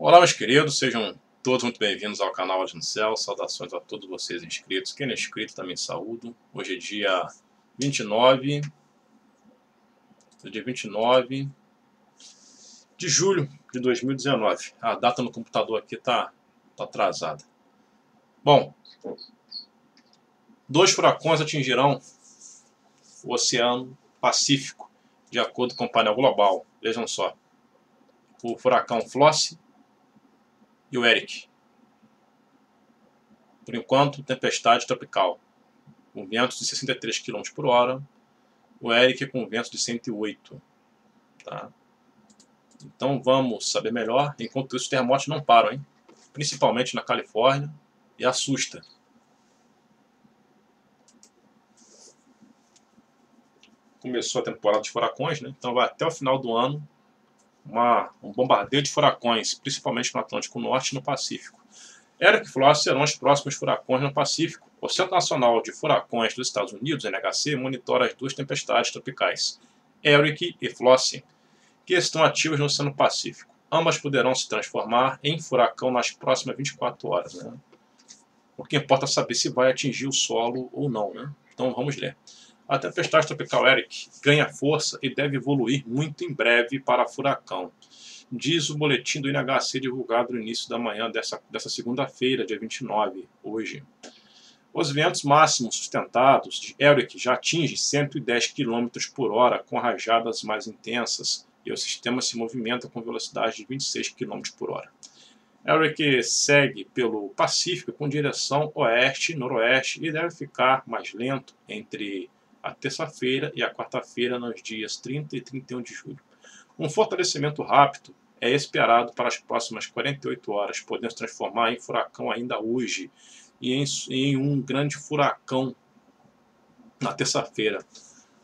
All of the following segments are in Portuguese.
Olá, meus queridos, sejam todos muito bem-vindos ao canal no Céu. Saudações a todos vocês inscritos. Quem não é inscrito também saúdo. Hoje é dia 29, é dia 29 de julho de 2019. A data no computador aqui está tá atrasada. Bom, dois furacões atingirão o Oceano Pacífico, de acordo com o painel global. Vejam só. O furacão Flossie e o Eric. Por enquanto, tempestade tropical, com ventos de 63 km por hora. O Eric com ventos de 108. Tá? Então vamos saber melhor. Enquanto isso, os terremotos não param, hein? principalmente na Califórnia, e assusta. Começou a temporada de furacões, né? então vai até o final do ano uma, um bombardeio de furacões, principalmente no Atlântico Norte e no Pacífico. Eric Floss serão os próximos furacões no Pacífico. O Centro Nacional de Furacões dos Estados Unidos, NHC, monitora as duas tempestades tropicais, Eric e Flossie, que estão ativas no Oceano Pacífico. Ambas poderão se transformar em furacão nas próximas 24 horas. Né? O que importa é saber se vai atingir o solo ou não. Né? Então vamos ler. A tempestade tropical Eric ganha força e deve evoluir muito em breve para furacão, diz o boletim do INHC divulgado no início da manhã dessa, dessa segunda-feira, dia 29, hoje. Os ventos máximos sustentados de Eric já atingem 110 km por hora, com rajadas mais intensas, e o sistema se movimenta com velocidade de 26 km por hora. Eric segue pelo Pacífico com direção oeste e noroeste e deve ficar mais lento entre a terça-feira e a quarta-feira nos dias 30 e 31 de julho. Um fortalecimento rápido é esperado para as próximas 48 horas, podendo se transformar em furacão ainda hoje e em, em um grande furacão na terça-feira.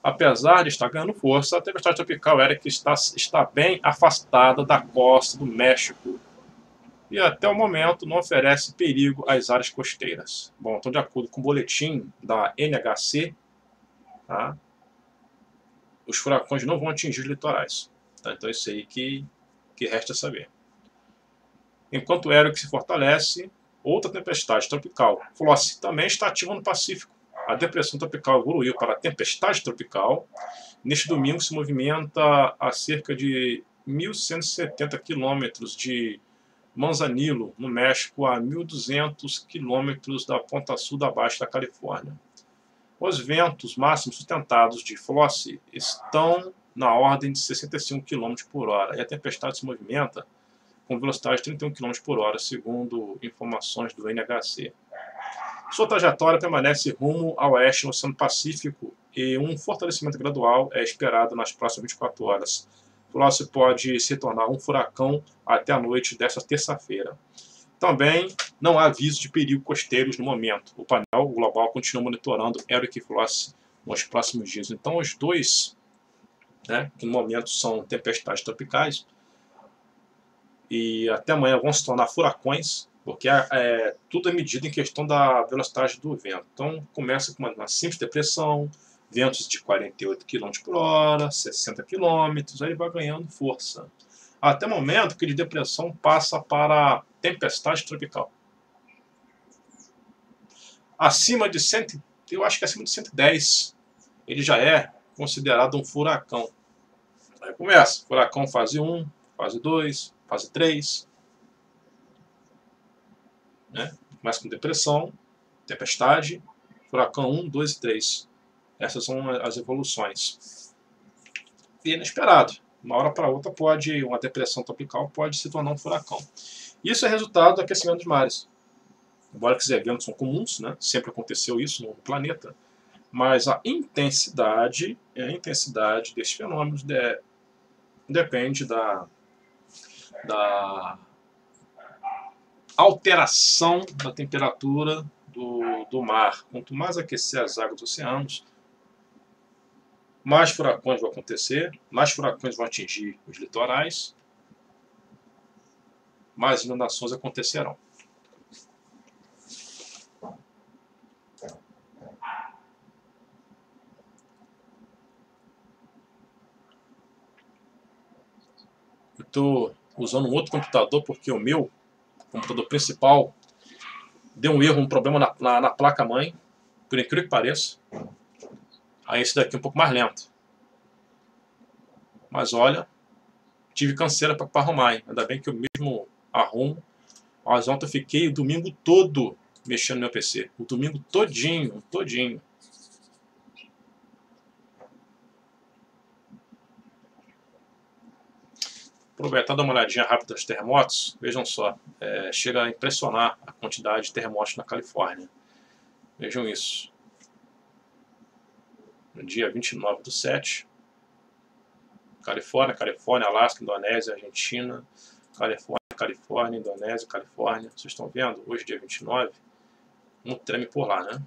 Apesar de estar ganhando força, a tempestade tropical Eric está, está bem afastada da costa do México e até o momento não oferece perigo às áreas costeiras. Bom, então de acordo com o boletim da NHC, tá? os furacões não vão atingir os litorais. Tá? Então isso aí que, que resta saber. Enquanto o Eric se fortalece, outra tempestade tropical, Flossie, também está ativa no Pacífico. A depressão tropical evoluiu para tempestade tropical. Neste domingo se movimenta a cerca de 1.170 quilômetros de Manzanillo, no México, a 1.200 quilômetros da ponta sul da Baixa da Califórnia. Os ventos máximos sustentados de Flossie estão na ordem de 65 km por hora e a tempestade se movimenta com velocidade de 31 km por hora, segundo informações do NHC. Sua trajetória permanece rumo ao oeste no Oceano Pacífico e um fortalecimento gradual é esperado nas próximas 24 horas. Flossie pode se tornar um furacão até a noite desta terça-feira. Também não há aviso de perigo costeiros no momento. O painel global continua monitorando Eric Floss nos próximos dias. Então, os dois, né, que no momento são tempestades tropicais, e até amanhã vão se tornar furacões, porque é, é, tudo é medido em questão da velocidade do vento. Então, começa com uma, uma simples depressão, ventos de 48 km por hora, 60 km, aí vai ganhando força até o momento que de depressão passa para tempestade tropical. Acima de 100, eu acho que acima de 110, ele já é considerado um furacão. Aí começa, furacão fase 1, fase 2, fase 3. Né? Começa com depressão, tempestade, furacão 1, 2 e 3. Essas são as evoluções. E é inesperado uma hora para outra pode, uma depressão tropical pode se tornar um furacão. Isso é resultado do aquecimento dos mares. Embora esses eventos são comuns, né? sempre aconteceu isso no planeta, mas a intensidade, a intensidade desses fenômenos de, depende da, da alteração da temperatura do, do mar. Quanto mais aquecer as águas dos oceanos, mais furacões vão acontecer, mais furacões vão atingir os litorais, mais inundações acontecerão. Eu estou usando um outro computador, porque o meu computador principal deu um erro, um problema na, na, na placa-mãe, por incrível que pareça. Aí esse daqui é um pouco mais lento. Mas olha, tive canseira para arrumar, hein? ainda bem que eu mesmo arrumo. Mas ontem eu fiquei o domingo todo mexendo no meu PC. O domingo todinho, todinho. Aproveitar dar uma olhadinha rápida nos terremotos, vejam só, é, chega a impressionar a quantidade de terremotos na Califórnia. Vejam isso. No dia 29 do 7, Califórnia, Califórnia, Alasca, Indonésia, Argentina, Califórnia, Califórnia, Indonésia, Califórnia. Vocês estão vendo? Hoje, dia 29, um treme por lá, né?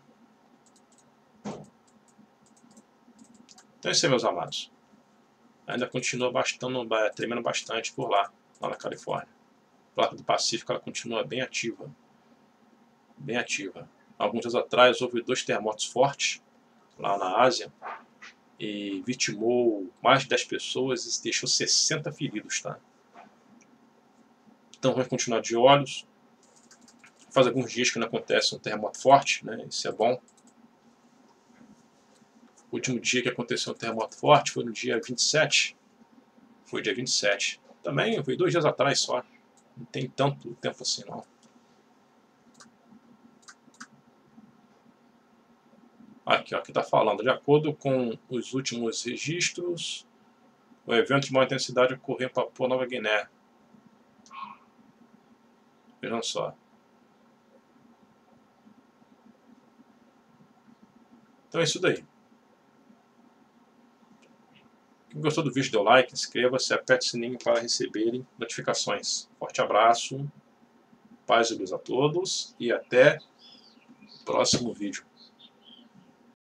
Então é isso aí, meus amados ainda continua bastando, tremendo bastante por lá, lá na Califórnia. A placa do Pacífico ela continua bem ativa. Bem ativa. Alguns dias atrás houve dois terremotos fortes lá na Ásia e vitimou mais de 10 pessoas e deixou 60 feridos. Tá? Então vamos continuar de olhos. Faz alguns dias que não acontece um terremoto forte, né? isso é bom. O último dia que aconteceu um terremoto forte foi no dia 27. Foi dia 27. Também foi dois dias atrás só. Não tem tanto tempo assim não. Aqui, ó, que está falando. De acordo com os últimos registros, o evento de maior intensidade ocorreu em Papua Nova Guiné. Vejam só. Então é isso daí. Quem gostou do vídeo, dê like, inscreva-se, aperte o sininho para receberem notificações. Forte abraço, paz e luz a todos e até o próximo vídeo.